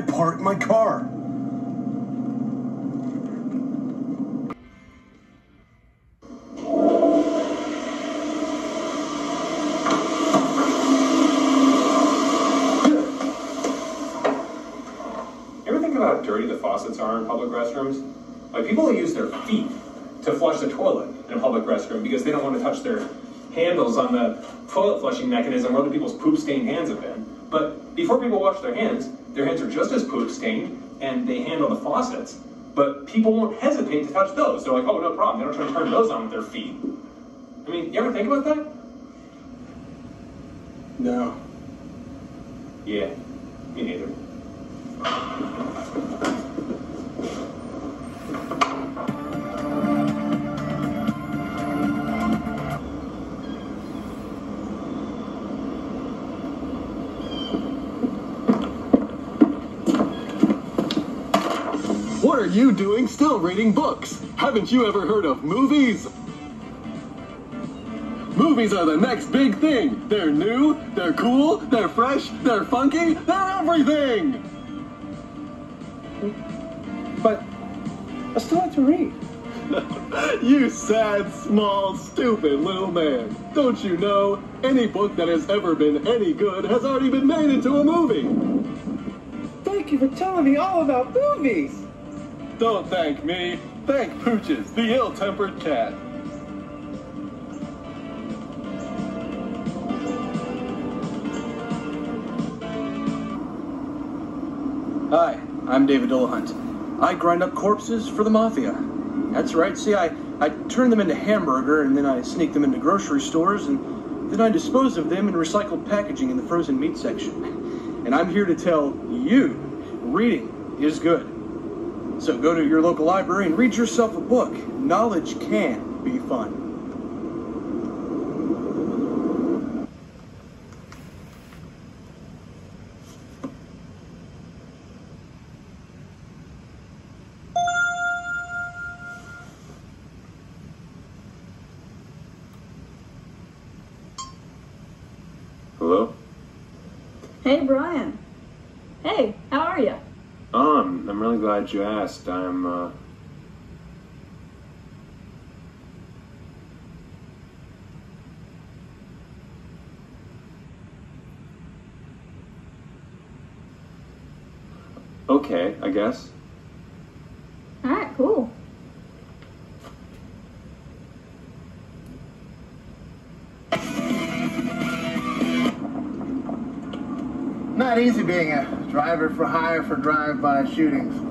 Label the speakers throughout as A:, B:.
A: I park my car?
B: Think about how dirty the faucets are in public restrooms? Like people use their feet to flush the toilet in a public restroom because they don't want to touch their handles on the toilet flushing mechanism where other people's poop stained hands have been. But before people wash their hands, their hands are just as poop stained and they handle the faucets. But people won't hesitate to touch those. They're like, oh, no problem. They don't try to turn those on with their feet. I mean, you ever think about that?
A: No.
B: Yeah, me neither.
C: Are you doing still reading books? Haven't you ever heard of movies? Movies are the next big thing. They're new, they're cool, they're fresh, they're funky, they're everything!
D: But I still like to read.
C: you sad, small, stupid little man. Don't you know? Any book that has ever been any good has already been made into a movie.
D: Thank you for telling me all about movies.
C: Don't thank me. Thank Pooches, the ill-tempered cat.
E: Hi, I'm David Dillehunt. I grind up corpses for the mafia. That's right. See, I, I turn them into hamburger and then I sneak them into grocery stores and then I dispose of them in recycled packaging in the frozen meat section. And I'm here to tell you reading is good. So go to your local library and read yourself a book. Knowledge can be fun.
B: Hello?
F: Hey, Bryan. Hey, how are you?
B: Um, I'm really glad you asked. I'm, uh. Okay, I guess.
F: All right, cool.
G: Not easy being a driver for hire for drive-by shootings.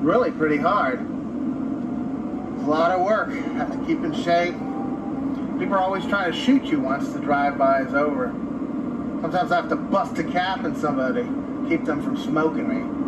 G: Really pretty hard. It's a lot of work. Have to keep in shape. People are always trying to shoot you once the drive-by is over. Sometimes I have to bust a cap in somebody, keep them from smoking me.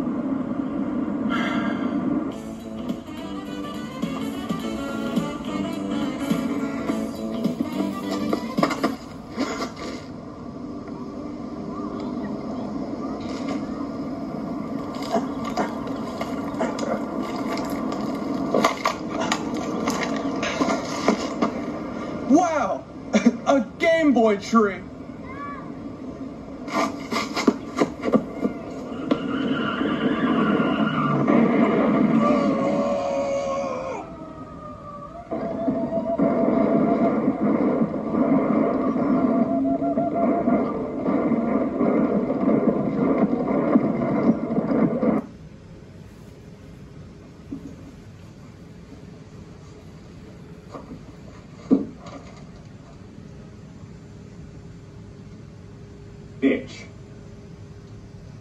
E: Game
B: Bitch.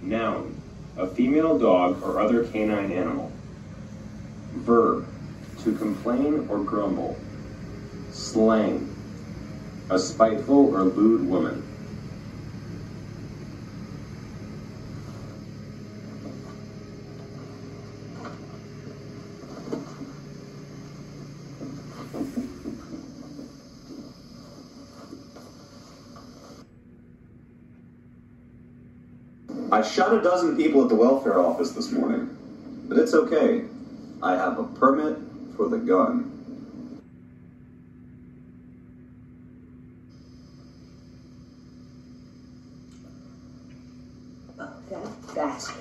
B: Noun. A female dog or other canine animal. Verb. To complain or grumble. Slang. A spiteful or lewd woman.
H: I shot a dozen people at the welfare office this morning, but it's okay. I have a permit for the gun.
F: Oh, that bastard.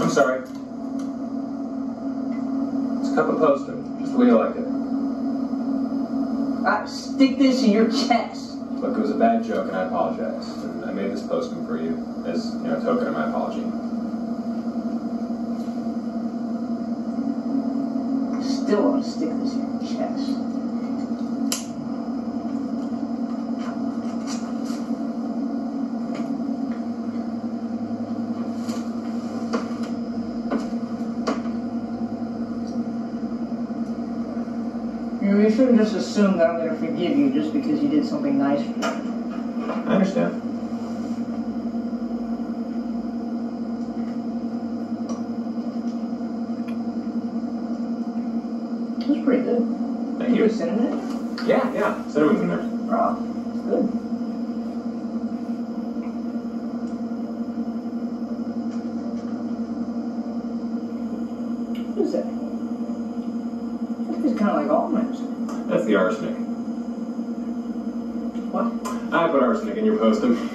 B: I'm sorry. It's a cup of postum, just the way you like it.
F: Uh, stick this in your chest.
B: Look, it was a bad joke, and I apologize. I made this postum for you as you know, a token of my apology.
F: I still want to stick this in your chest. You you shouldn't just assume that I'm going to forgive you just because you did something nice for me.
B: I understand.
F: It was pretty good.
B: Thank
F: You
B: you.
F: put cinnamon it?
B: Yeah, yeah. Cinnamon's arsenic in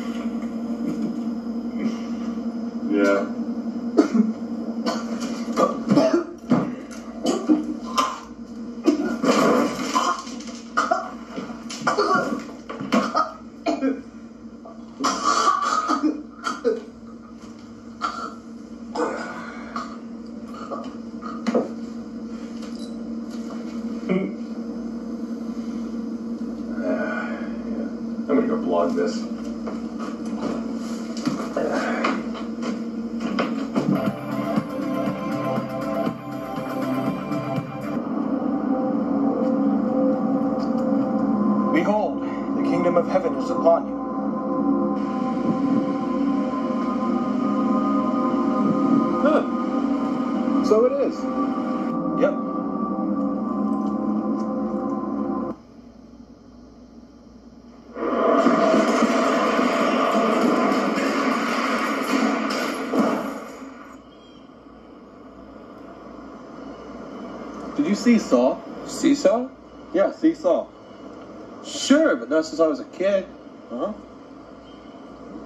C: Did you see Saw?
E: Seesaw?
C: Yeah, Seesaw.
E: Sure, but not since I was a kid.
C: Uh huh.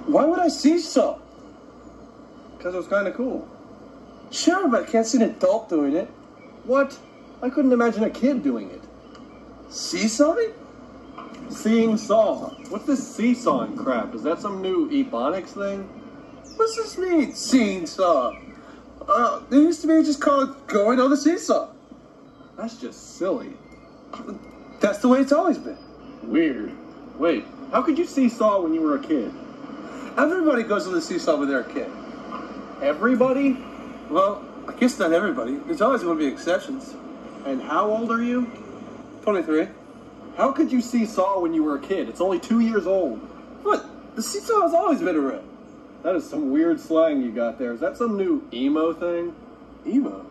E: Why would I seesaw?
C: Because it was kind of cool.
E: Sure, but I can't see an adult doing it.
C: What? I couldn't imagine a kid doing it.
E: Seesawing?
C: Seeing Saw. What's this seesawing crap? Is that some new Ebonics thing?
E: What's this mean, seeing saw? Uh, they used to be just called going on the seesaw.
C: That's just silly.
E: That's the way it's always been.
C: Weird. Wait, how could you see Saw when you were a kid?
E: Everybody goes on the seesaw when they're a kid.
C: Everybody?
E: Well, I guess not everybody. There's always going to be exceptions.
C: And how old are you?
E: 23.
C: How could you see Saw when you were a kid? It's only two years old.
E: What? The seesaw has always been around.
C: That is some weird slang you got there. Is that some new emo thing?
E: Emo.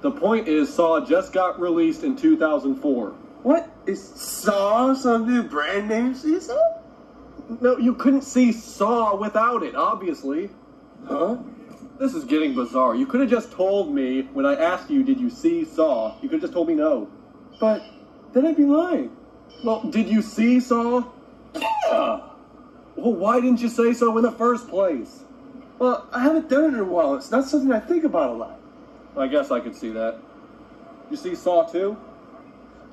C: The point is, Saw just got released in 2004.
E: What? Is Saw some new brand name seesaw?
C: No, you couldn't see Saw without it, obviously.
E: Huh?
C: This is getting bizarre. You could have just told me when I asked you, did you see Saw? You could have just told me no.
E: But then I'd be lying.
C: Well, did you see Saw?
E: Yeah!
C: Well, why didn't you say so in the first place?
E: Well, I haven't done it in a while. It's not something I think about a lot.
C: I guess I could see that. You see Saw 2?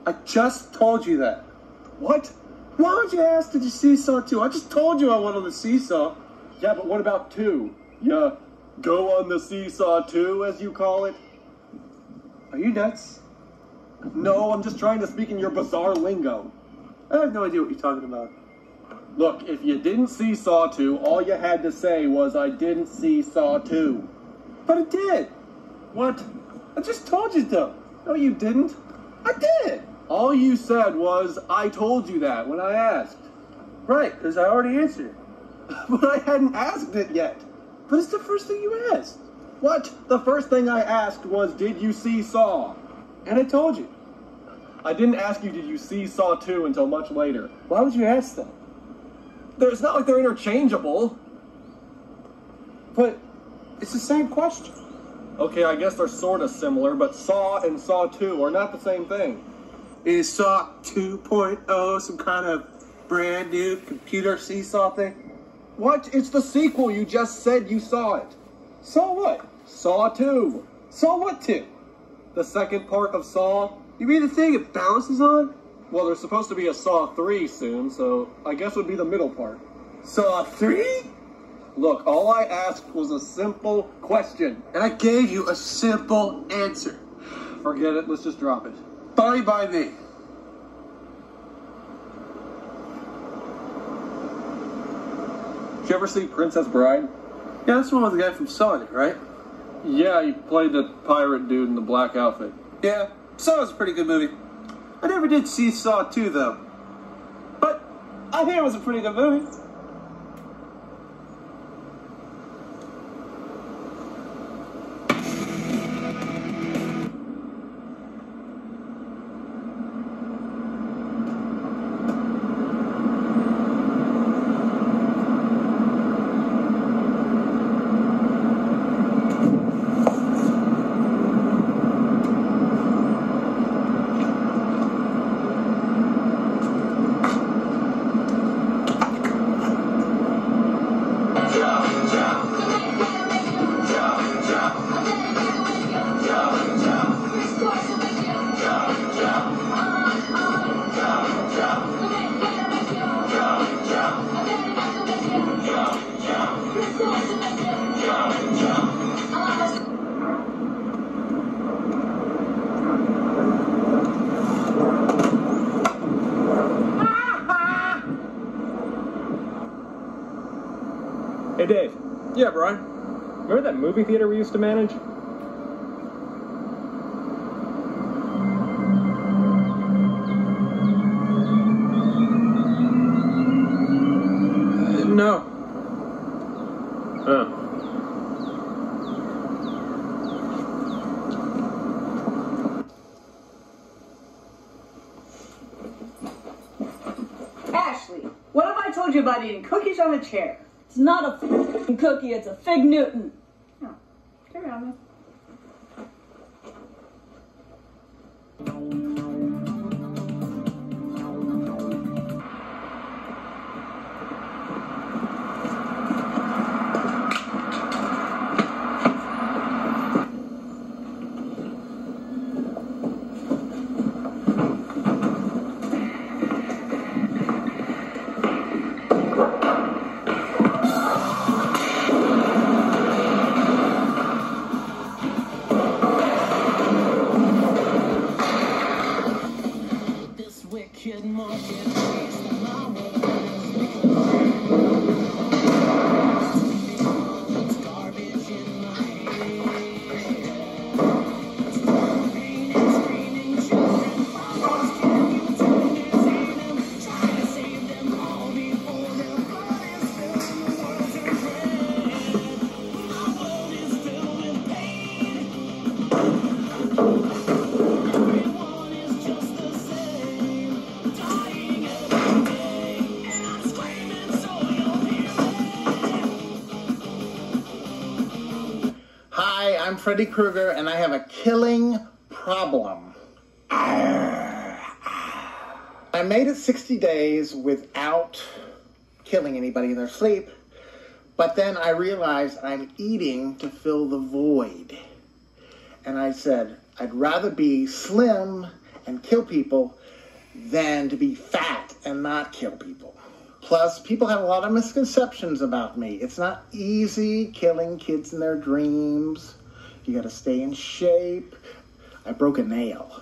E: I just told you that.
C: What?
E: Why would you ask did you see Saw 2? I just told you I went on the seesaw.
C: Yeah, but what about 2? Yeah, go on the seesaw 2, as you call it?
E: Are you nuts?
C: No, I'm just trying to speak in your bizarre lingo.
E: I have no idea what you're talking about.
C: Look, if you didn't see Saw 2, all you had to say was, I didn't see Saw 2.
E: But it did.
C: What?
E: I just told you though.
C: No, you didn't.
E: I did.
C: All you said was, I told you that when I asked.
E: Right, because I already answered.
C: but I hadn't asked it yet.
E: But it's the first thing you asked.
C: What? The first thing I asked was, did you see Saw?
E: And I told you.
C: I didn't ask you, did you see Saw 2 until much later.
E: Why would you ask that?
C: It's not like they're interchangeable.
E: But it's the same question.
C: Okay, I guess they're sort of similar, but Saw and Saw 2 are not the same thing.
E: Is Saw 2.0 some kind of brand new computer seesaw thing?
C: What? It's the sequel. You just said you saw it. Saw what? Saw 2. Saw what 2? The second part of Saw?
E: You mean the thing it bounces on?
C: Well, there's supposed to be a Saw 3 soon, so I guess it would be the middle part.
E: Saw 3?
C: Look, all I asked was a simple question.
E: And I gave you a simple answer.
C: Forget it, let's just drop it.
E: Fine by me.
C: Did you ever see Princess Bride?
E: Yeah, that's the one with the guy from Sonic, right?
C: Yeah, he played the pirate dude in the black outfit.
E: Yeah, Saw was a pretty good movie. I never did see Saw 2, though. But I hear it was a pretty good movie.
B: To manage?
E: Uh, no.
B: Oh.
F: Ashley, what have I told you about eating cookies on a chair?
I: It's not a cookie, it's a fig Newton.
G: Freddy Krueger, and I have a killing problem. I made it 60 days without killing anybody in their sleep, but then I realized I'm eating to fill the void. And I said, I'd rather be slim and kill people than to be fat and not kill people. Plus, people have a lot of misconceptions about me. It's not easy killing kids in their dreams. You gotta stay in shape. I broke a nail.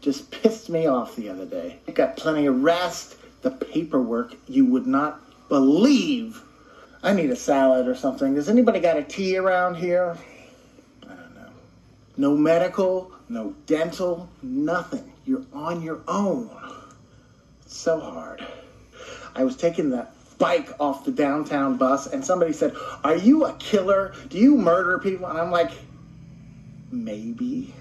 G: Just pissed me off the other day. I got plenty of rest. The paperwork you would not believe. I need a salad or something. Does anybody got a tea around here? I don't know. No medical, no dental, nothing. You're on your own. It's so hard. I was taking the bike off the downtown bus, and somebody said, Are you a killer? Do you murder people? And I'm like, Maybe.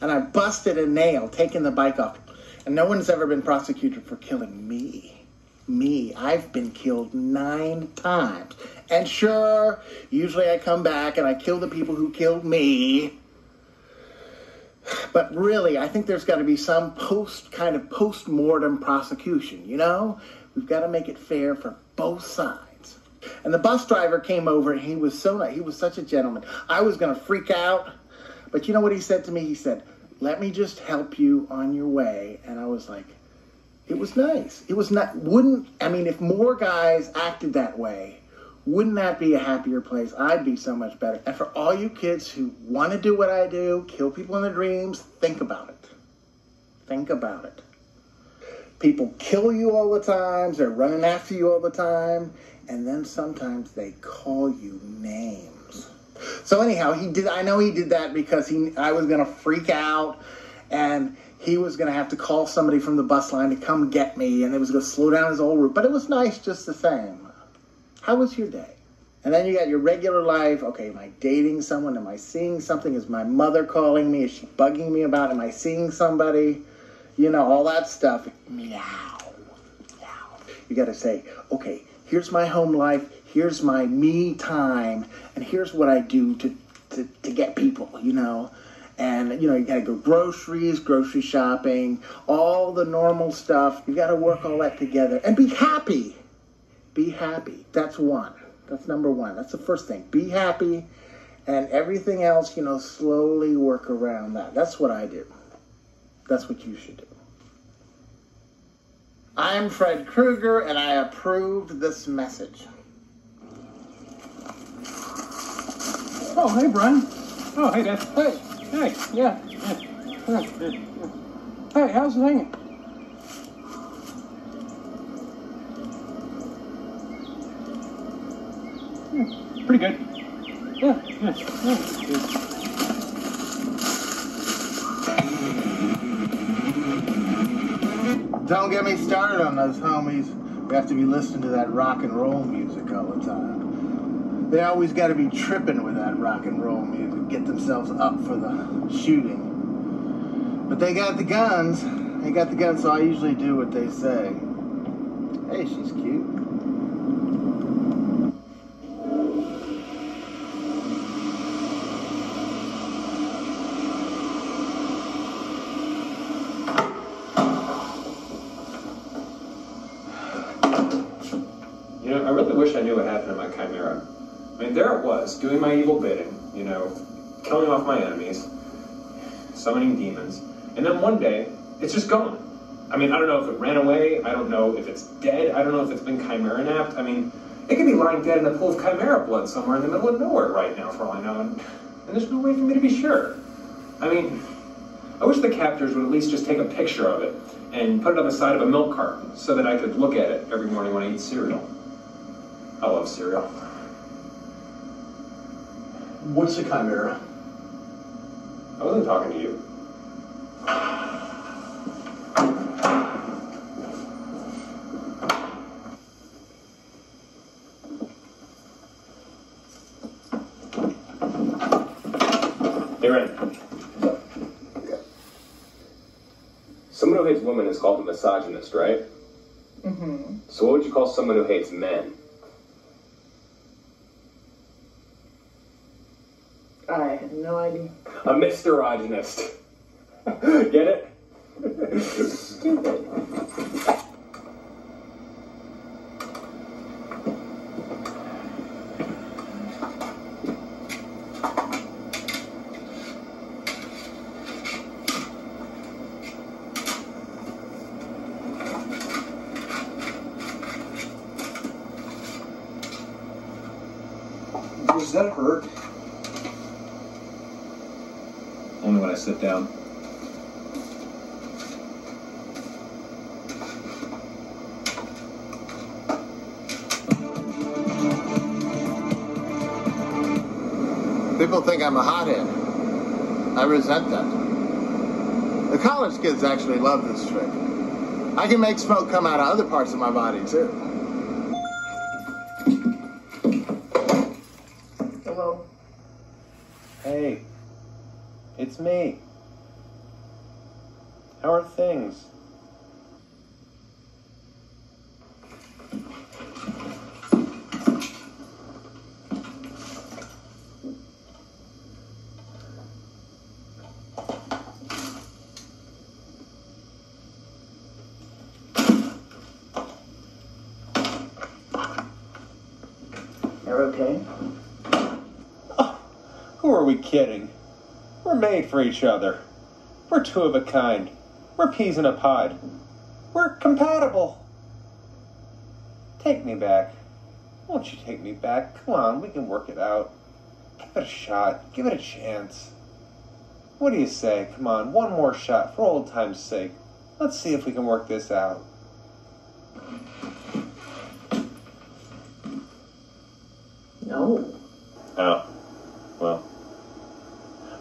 G: And I busted a nail taking the bike off. And no one's ever been prosecuted for killing me. me. I've been killed nine times. And sure, usually I come back and I kill the people who killed me. But really, I think there's got to be some post kind of post mortem prosecution, you know? We've got to make it fair for both sides. And the bus driver came over and he was so nice. He was such a gentleman. I was going to freak out. But you know what he said to me? He said, Let me just help you on your way. And I was like, It was nice. It was not, wouldn't, I mean, if more guys acted that way, wouldn't that be a happier place? I'd be so much better. And for all you kids who want to do what I do, kill people in their dreams, think about it. Think about it. People kill you all the time, they're running after you all the time, and then sometimes they call you names. So anyhow, he did I know he did that because he I was going to freak out and he was going to have to call somebody from the bus line to come get me and it was going to slow down his whole route, but it was nice just the same. How was your day? And then you got your regular life. Okay, am I dating someone? Am I seeing something? Is my mother calling me? Is she bugging me about? Am I seeing somebody? You know, all that stuff. Meow. Meow. You got to say, okay, here's my home life. Here's my me time. And here's what I do to, to, to get people, you know. And, you know, you got to go groceries, grocery shopping, all the normal stuff. You got to work all that together and be happy be happy. That's one. That's number one. That's the first thing. Be happy, and everything else, you know, slowly work around that. That's what I do. That's what you should do. I'm Fred Krueger, and I approved this message.
E: Oh, hey, Bryan. Oh, hey, Dad. Hey, hey, yeah, yeah. yeah. Hey, how's it hanging? Yeah, pretty good. Yeah, yeah, yeah. Good.
G: Don't get me started on those homies. We have to be listening to that rock and roll music all the time. They always got to be tripping rock and roll music, get themselves up for the shooting. But they got the guns. They got the guns, so I usually do what they say. Hey, she's cute.
B: You know, I really wish I knew what happened to my chimera. I mean, there it was, doing my evil bidding, you know, killing off my enemies, summoning demons, and then one day, it's just gone. I mean, I don't know if it ran away, I don't know if it's dead, I don't know if it's been chimera napped. I mean, it could be lying dead in a pool of chimera blood somewhere in the middle of nowhere right now, for all I know, and, and there's no way for me to be sure. I mean, I wish the captors would at least just take a picture of it and put it on the side of a milk carton so that I could look at it every morning when I eat cereal. I love cereal.
A: What's a chimera?
B: I wasn't talking to you. Hey, Ren.
J: Someone who hates women is called a misogynist, right?
F: Mm-hmm.
J: So what would you call someone who hates men?
F: I have no idea.
J: A misterogynist. Get it?
F: Stupid.
G: People think I'm a hothead. I resent that. The college kids actually love this trick. I can make smoke come out of other parts of my body, too.
F: Hello.
K: Hey, it's me. How are things? okay? Who are we kidding? We're made for each other. We're two of a kind. We're peas in a pod. We're compatible. Take me back. Won't you take me back? Come on, we can work it out. Give it a shot. Give it a chance. What do you say? Come on, one more shot for old time's sake. Let's see if we can work this out.
A: No.
K: Oh, well.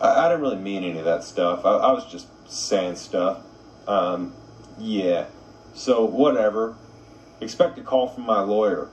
K: I, I didn't really mean any of that stuff. I, I was just saying stuff. Um, yeah. So, whatever. Expect a call from my lawyer.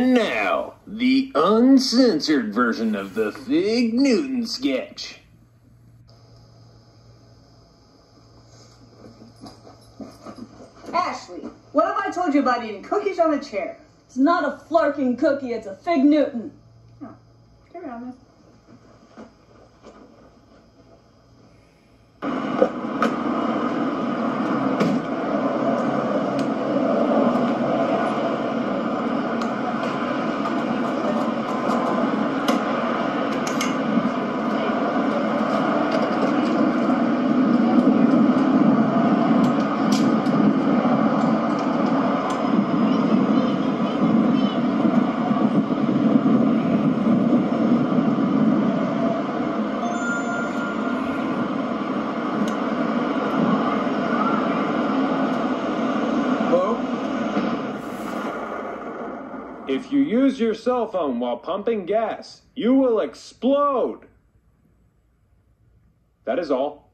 J: And now, the uncensored version of the Fig Newton sketch.
F: Ashley, what have I told you about eating cookies on a chair? It's not a flarking cookie, it's a fig Newton.
E: Oh, carry on,
B: If you use your cell phone while pumping gas, you will explode. That is all.